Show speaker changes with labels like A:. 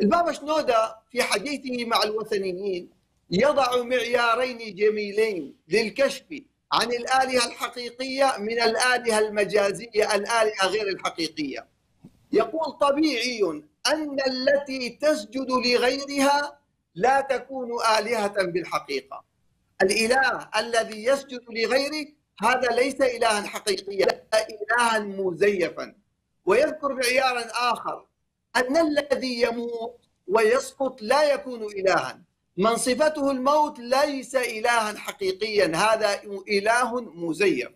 A: البابا شنودا في حديثه مع الوثنيين. يضع معيارين جميلين للكشف عن الآلهة الحقيقية من الآلهة المجازية الآلهة غير الحقيقية. يقول طبيعي أن التي تسجد لغيرها لا تكون آلهة بالحقيقة. الإله الذي يسجد لغيره هذا ليس إلها حقيقيا إلها مزيفا. ويذكر معيارا آخر أن الذي يموت ويسقط لا يكون إلها. من صفته الموت ليس إلها حقيقيا. هذا إله مزيف.